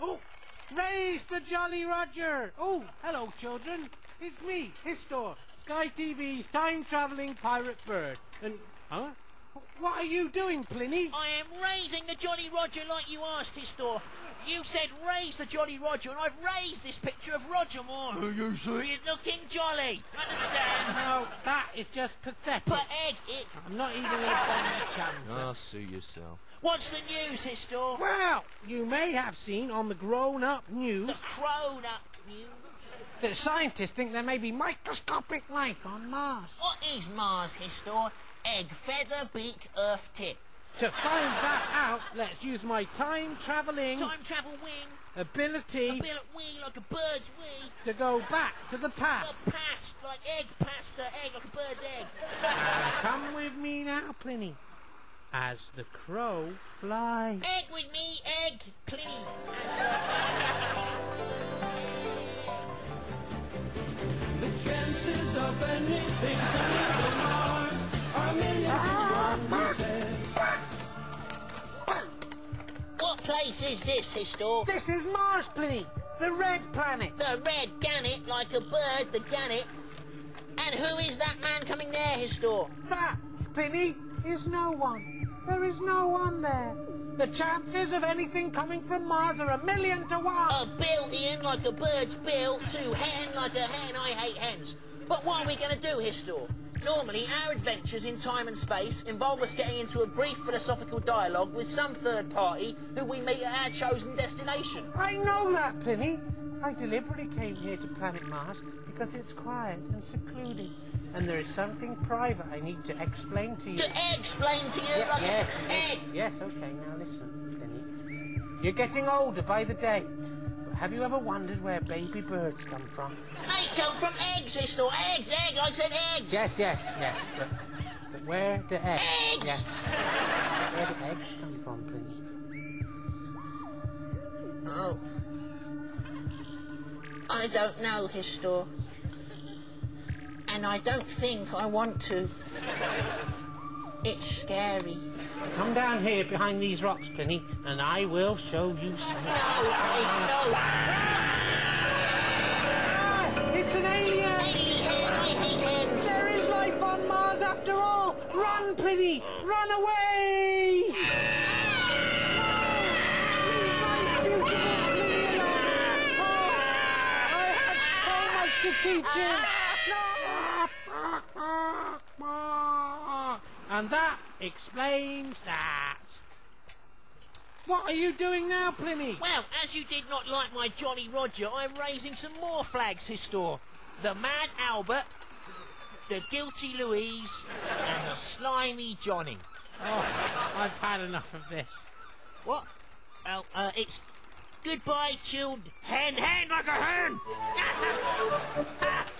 Oh, raise the Jolly Roger! Oh, hello, children. It's me, Histor, Sky TV's time-travelling pirate bird. And, huh? What are you doing, Pliny? I am raising the Jolly Roger like you asked, Histor. You said raise the Jolly Roger, and I've raised this picture of Roger Moore. Who you see is looking jolly. Understand? No, that is just pathetic. But Egg, it. I'm not even going to bother a chance. I'll ah, see yourself. What's the news, Histor? Well, you may have seen on the grown-up news... The grown-up news. that scientists think there may be microscopic life on Mars. What is Mars, Histor? Egg, feather, beak, earth tip. To find that out, let's use my time-traveling Time travel wing, ability a bill at wing like a bird's wing. to go back to the past. The past, like egg, pasta, egg, like a bird's egg. Come with me now, Pliny, as the crow flies. Egg with me, egg, Pliny. As the The chances of anything place is this, Histor? This is Mars, Pliny, the red planet. The red gannet, like a bird, the gannet. And who is that man coming there, Histor? That, Pliny, is no one. There is no one there. The chances of anything coming from Mars are a million to one. A bill, Ian, like a bird's bill. Two hen, like a hen. I hate hens. But what are we going to do, Histor? Normally, our adventures in time and space involve us getting into a brief philosophical dialogue with some third party who we meet at our chosen destination. I know that, Pliny. I deliberately came here to planet Mars because it's quiet and secluded. And there is something private I need to explain to you. To explain to you Yeah, like yes, yes, yes, okay, now listen, Penny. You're getting older by the day. Have you ever wondered where baby birds come from? They come from eggs, Histor. Eggs, egg. I said eggs. Yes, yes, yes, but, but where do eggs? Eggs! Yes. Where do eggs come from, Pliny? Oh. I don't know, Histor. And I don't think I want to. It's scary. Come down here behind these rocks, Pliny, and I will show you something. No, Egg, no. Ah, it's an alien! Alien hen, I hate hens. There is life on Mars after all! Run, Pliny! Run away! Ah! Leave my beautiful Pliny alone! Oh, I had so much to teach him! Ah! No! Ah, And that explains that. What are you doing now, Pliny? Well, as you did not like my Jolly Roger, I'm raising some more flags, Histor. The Mad Albert, the Guilty Louise, and the Slimy Johnny. Oh, I've had enough of this. What? Well, uh, it's goodbye, chilled hen, hen like a hen.